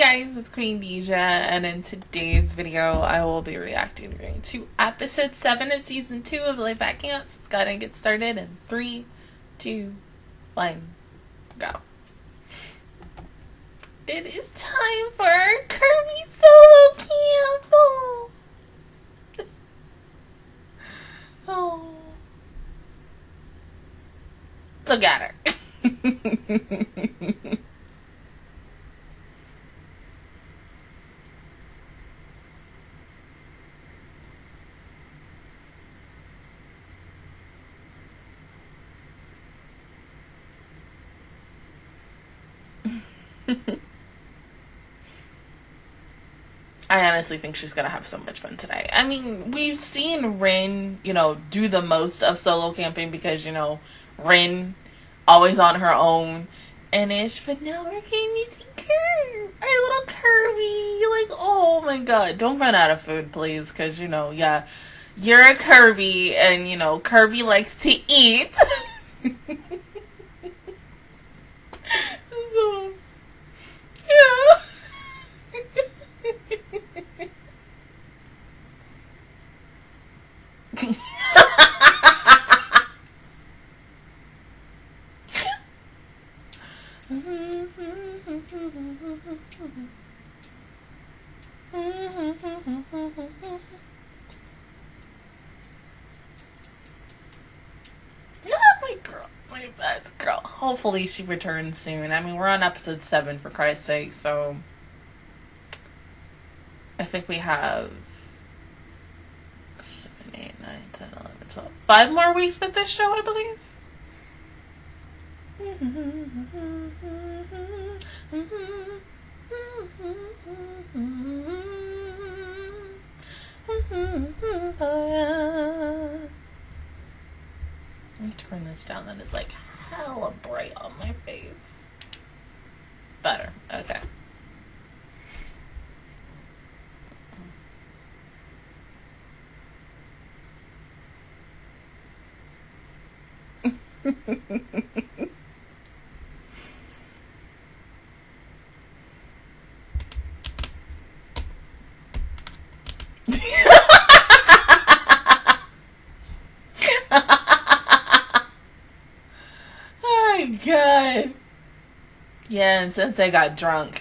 guys, it's Queendija, and in today's video, I will be reacting to episode 7 of season 2 of Laid-Back Camps. It's gotta get started in 3, 2, 1, go. It is time for our Kirby solo camp! Oh. oh. Look at her. I honestly think she's gonna have so much fun today. I mean, we've seen Rin, you know, do the most of solo camping because, you know, Rin always on her own and ish, but now we're getting see Kirby, our little Kirby. You like, oh my god, don't run out of food, please, because, you know, yeah, you're a Kirby, and, you know, Kirby likes to eat. so, yeah. my girl, my best girl. Hopefully she returns soon. I mean, we're on episode seven for Christ's sake, so I think we have five more weeks with this show, I believe. Let me turn this down. That is like hella bright on my face. Better. Okay. oh my god. Yeah, and since I got drunk.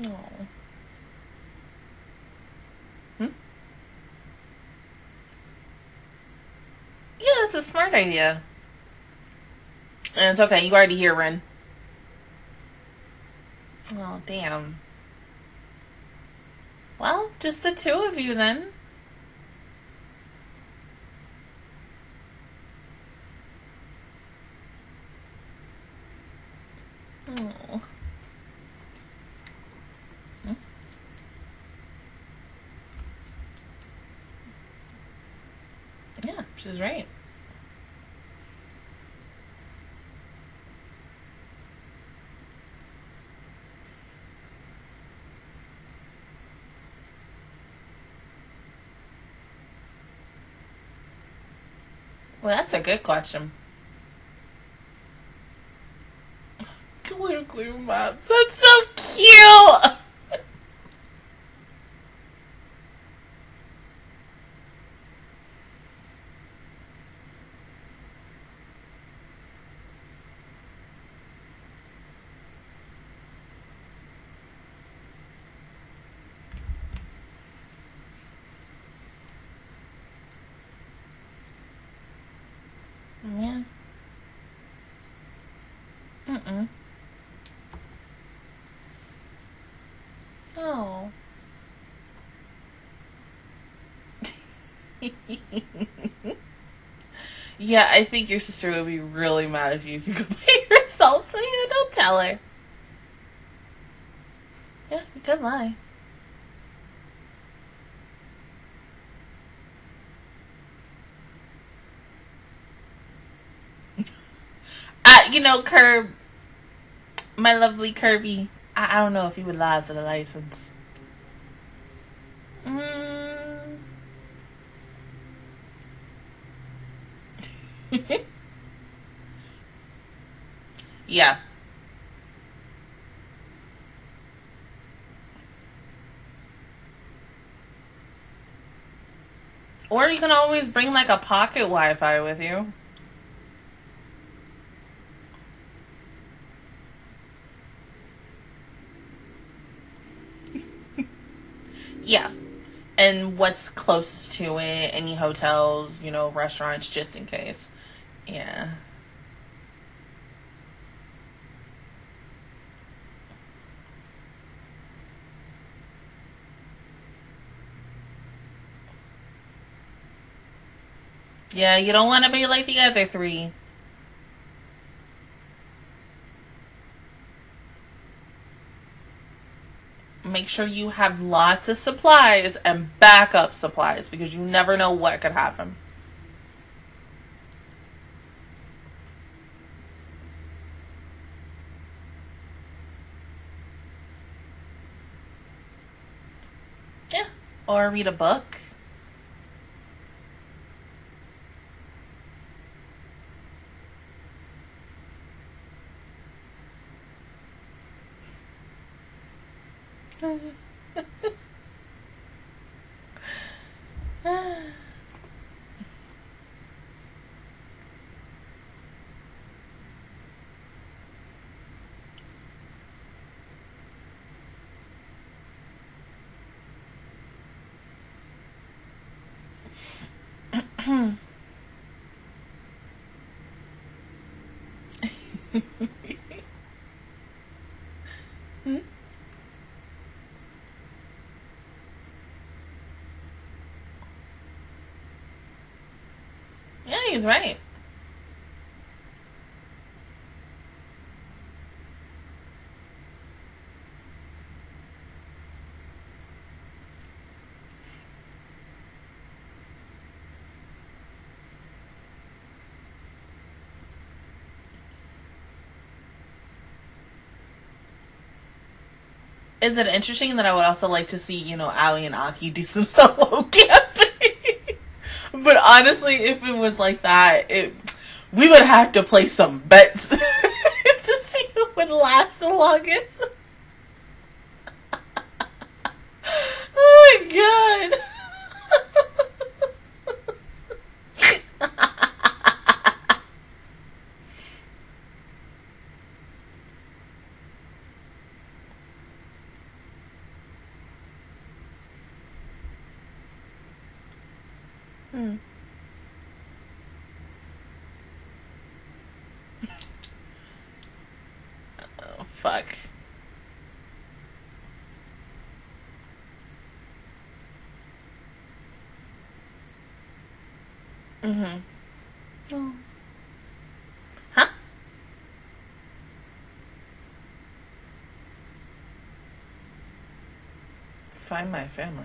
No. Hmm? Yeah, that's a smart idea. And it's okay, you already hear Ren. Oh, damn. Well, just the two of you then. Oh. Hmm? Yeah, she's right. Well, that's a good question. Glue glue maps. That's so cute. Yeah. Mm-mm. Oh. yeah, I think your sister would be really mad if you if you could play yourself, so you don't tell her. Yeah, you could lie. you know, Curb, my lovely Kirby. I, I don't know if he would lie to the license. Mm. yeah. Or you can always bring like a pocket Wi Fi with you. yeah. And what's closest to it, any hotels, you know, restaurants, just in case. Yeah. Yeah, you don't want to be like the other three. Make sure you have lots of supplies and backup supplies because you never know what could happen. Yeah, or read a book. Hmm? Yeah, he's right. is it interesting that I would also like to see, you know, Ali and Aki do some solo camping? But honestly, if it was like that, it we would have to play some bets to see who would last the longest. oh my god. Hmm. Oh, fuck. Mm-hmm. Oh. Huh? Find my family.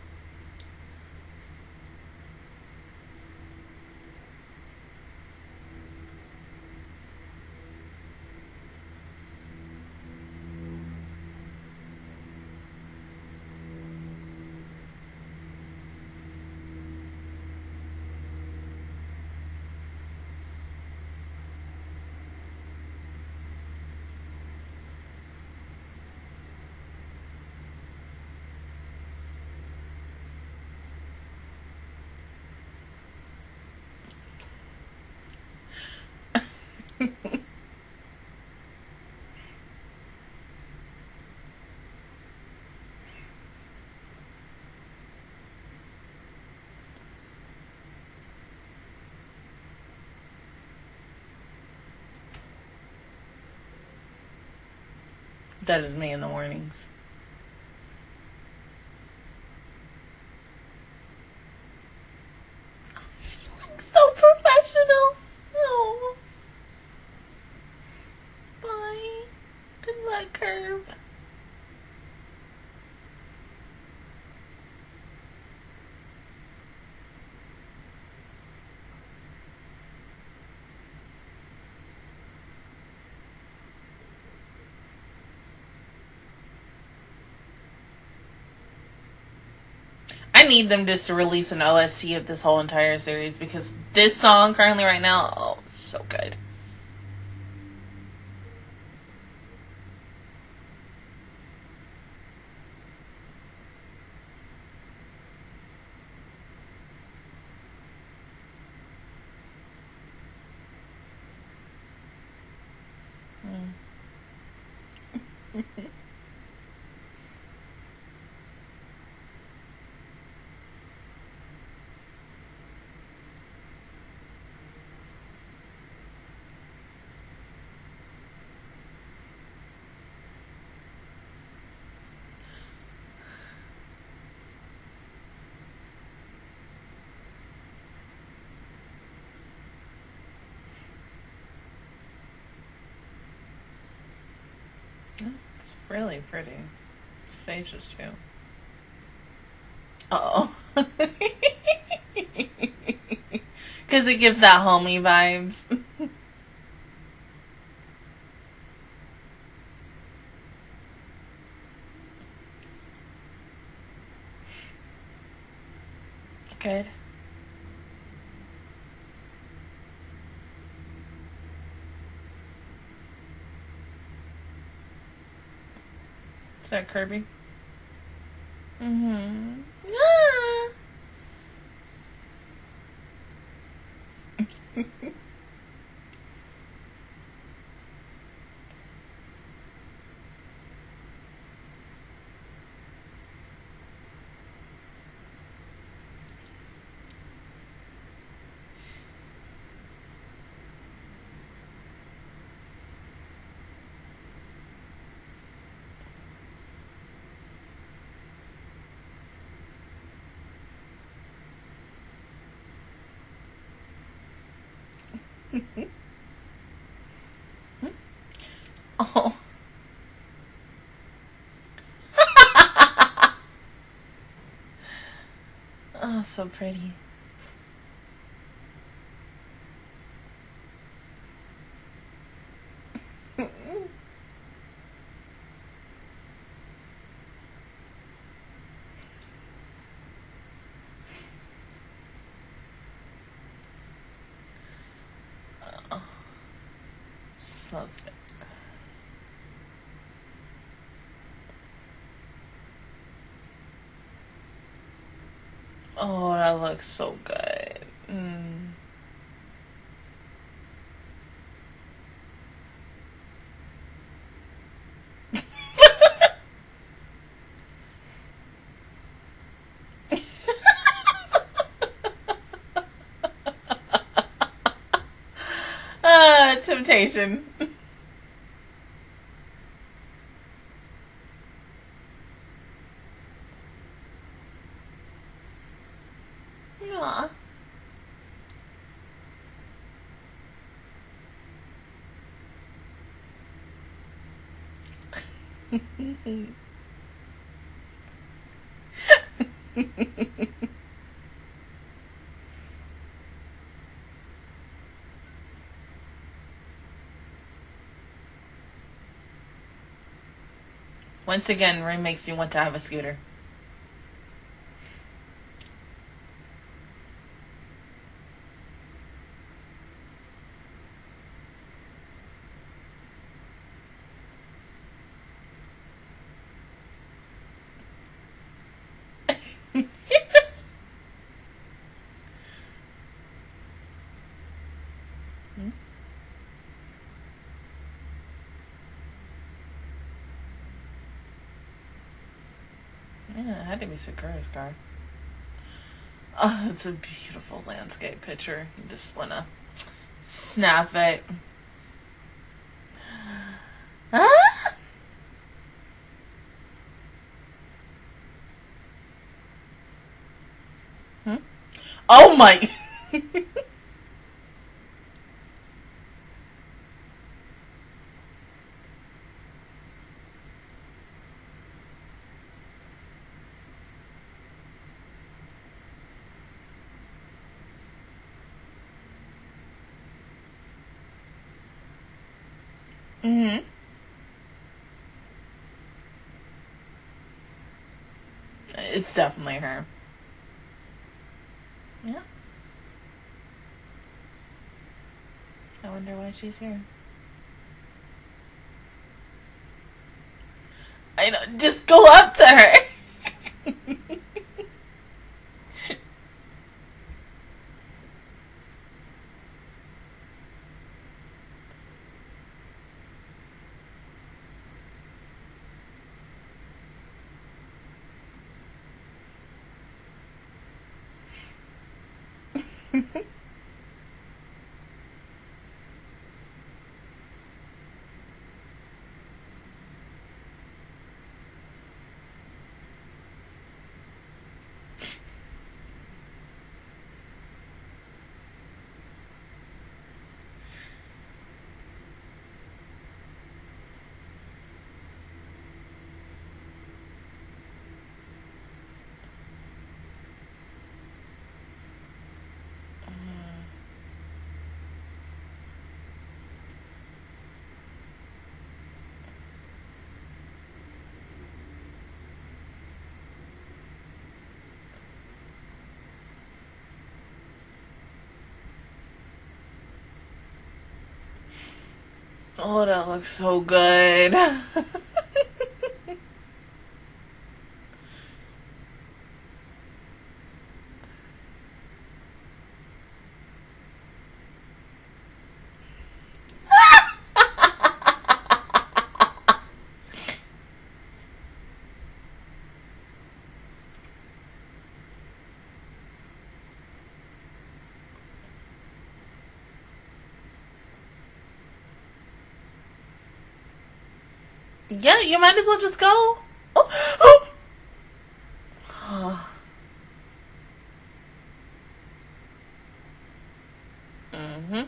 That is me in the mornings. So professional. Bye. Good luck, Curb. I need them just to release an OST of this whole entire series because this song currently right now, oh, so good. It's really pretty. Spacious too. Oh. Because it gives that homey vibes. Good. Is that Kirby? Mm-hmm. Ah. oh. oh, so pretty. Oh. Smells good. That looks so good. Mm. ah, temptation. Once again, Ray makes you want to have a scooter. Yeah, had to be Sakura's car. Oh, it's a beautiful landscape picture. You just want to snap it. Huh? Hmm? Oh my. Mhm. It's definitely her. Yeah. I wonder why she's here. I know. Just go up to her. Oh, that looks so good. yeah, you might as well just go. Oh, oh. mhm.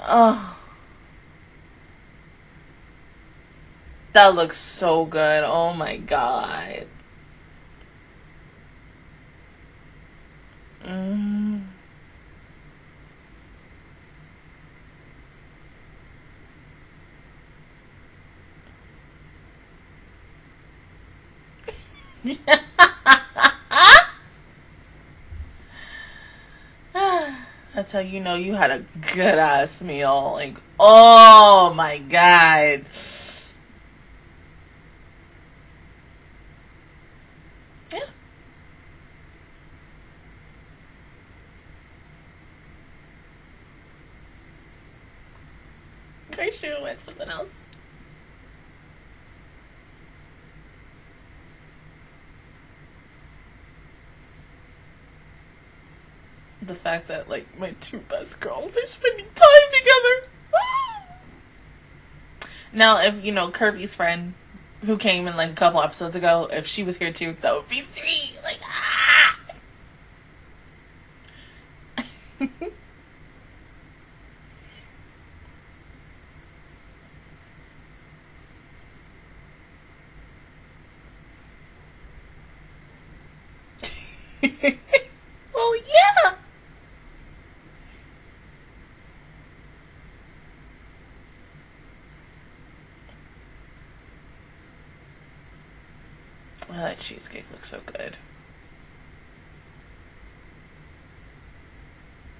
oh. That looks so good. Oh my god. Mm. That's how you know you had a good ass meal. Like, oh my god. Yeah. I should have went something else. the fact that like my two best girls are spending time together. Ah! now, if you know Kirby's friend who came in like a couple episodes ago, if she was here too, that would be three. Like ah. well, yeah. That cheesecake looks so good.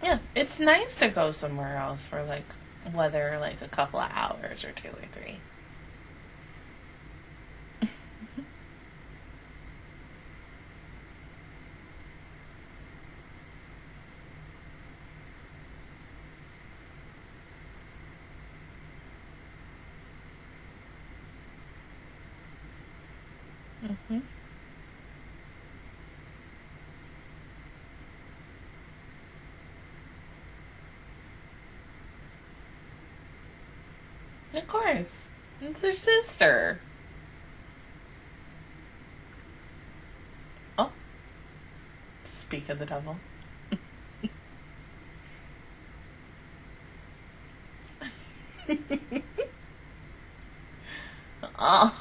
Yeah, it's nice to go somewhere else for like whether like a couple of hours or two or three. Of course. It's her sister. Oh. Speak of the devil. oh.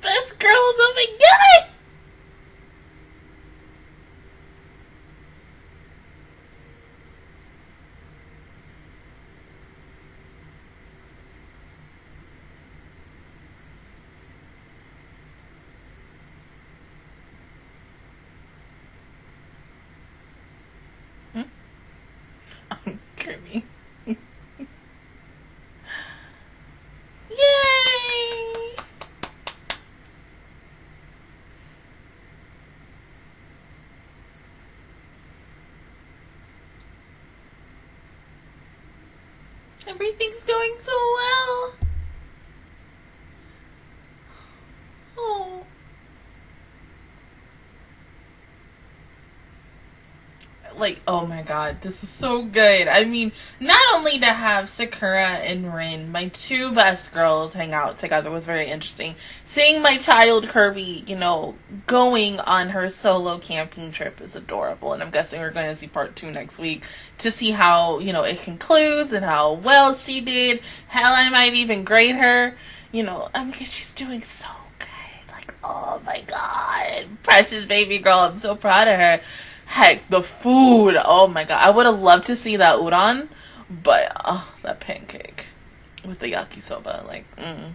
Best girls of a guy. Hmm? Kirby. Yay! Everything's going so well. Oh. Like, oh my god, this is so good. I mean, not only to have Sakura and Rin, my two best girls, hang out together was very interesting. Seeing my child Kirby, you know, going on her solo camping trip is adorable. And I'm guessing we're going to see part two next week to see how, you know, it concludes and how well she did. Hell, I might even grade her. You know, I mean, she's doing so good. Like, oh my god. Precious baby girl, I'm so proud of her. Heck, the food. Oh my god. I would have loved to see that udon, but oh, that pancake with the yakisoba. Like, mm.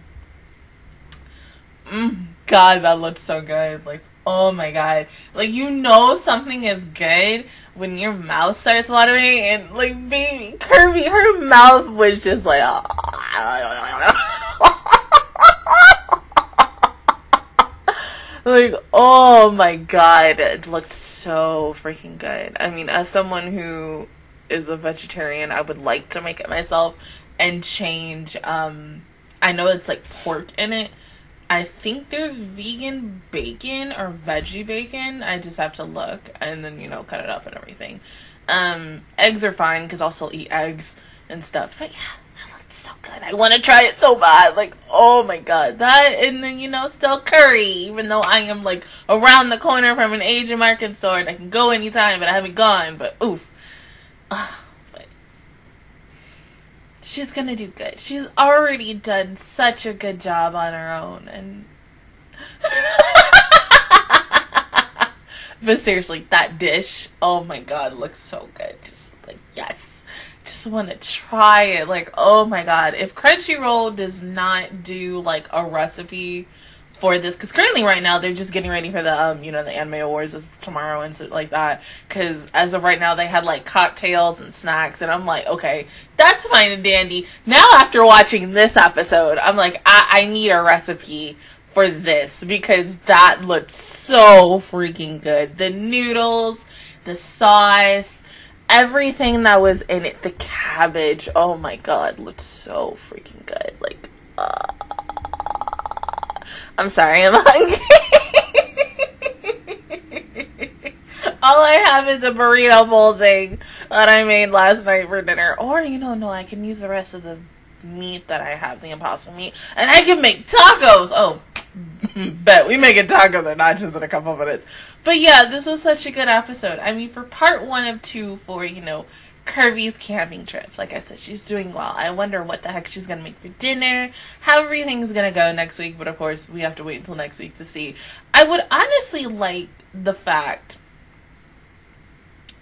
Mm, god, that looked so good. Like, oh my god. Like, you know something is good when your mouth starts watering, and like, baby, Kirby, her mouth was just like, like oh my god it looked so freaking good. I mean as someone who is a vegetarian i would like to make it myself and change um i know it's like pork in it. I think there's vegan bacon or veggie bacon. I just have to look and then you know cut it up and everything. Um eggs are fine because i'll still eat eggs and stuff but yeah it's so good. I want to try it so bad. Like, oh my god, that and then you know still curry. Even though I am like around the corner from an Asian market store and I can go anytime, but I haven't gone. But oof, but she's gonna do good. She's already done such a good job on her own, and. but seriously, that dish, oh my god, looks so good. Just like yes just want to try it. Like, oh my god, if Crunchyroll does not do like a recipe for this, because currently right now they're just getting ready for the um, you know, the anime awards is tomorrow and stuff like that. Because as of right now, they had like cocktails and snacks, and I'm like, okay, that's fine and dandy. Now after watching this episode, I'm like, I, I need a recipe for this because that looked so freaking good. The noodles, the sauce everything that was in it, the cabbage, oh my god, looked so freaking good. Like, uh, I'm sorry, I'm hungry. All I have is a burrito bowl thing that I made last night for dinner. Or, you know, no, I can use the rest of the meat that I have, the impossible meat, and I can make tacos. Oh, bet we make it tacos and nachos in a couple minutes. But yeah, this was such a good episode. I mean, for part one of two, for you know Kirby's camping trip. Like I said, she's doing well. I wonder what the heck she's gonna make for dinner, how everything's gonna go next week. But of course, we have to wait until next week to see. I would honestly like the fact.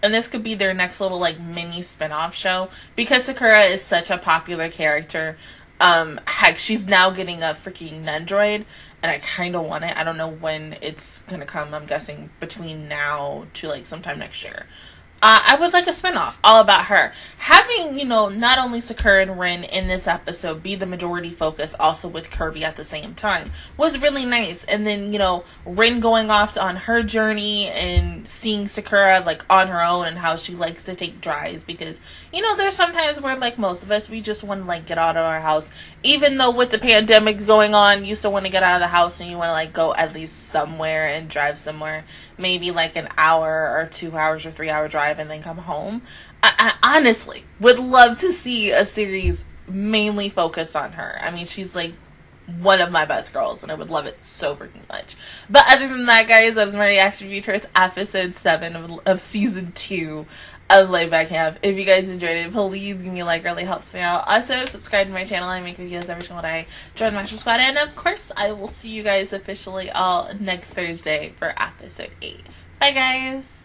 And this could be their next little like mini spin-off show because Sakura is such a popular character um heck she's now getting a freaking nendroid and i kind of want it. I don't know when it's gonna come. I'm guessing between now to like sometime next year Uh, I would like a spinoff all about her. Having, you know, not only Sakura and Rin in this episode be the majority focus, also with Kirby at the same time, was really nice. And then, you know, Rin going off on her journey and seeing Sakura, like, on her own and how she likes to take drives. Because, you know, there's sometimes where, like, most of us, we just want to, like, get out of our house. Even though with the pandemic going on, you still want to get out of the house and you want to, like, go at least somewhere and drive somewhere. Maybe, like, an hour or two hours or three hour drive and then come home. I, I honestly would love to see a series mainly focused on her. I mean, she's like one of my best girls, and I would love it so freaking much. But other than that, guys, that was my reaction towards episode seven of, of season two of Laid-Back Camp. If you guys enjoyed it, please give me a like, really helps me out. Also, subscribe to my channel. I make videos every single day. Join Master Squad, and of course, I will see you guys officially all next Thursday for episode eight. Bye, guys.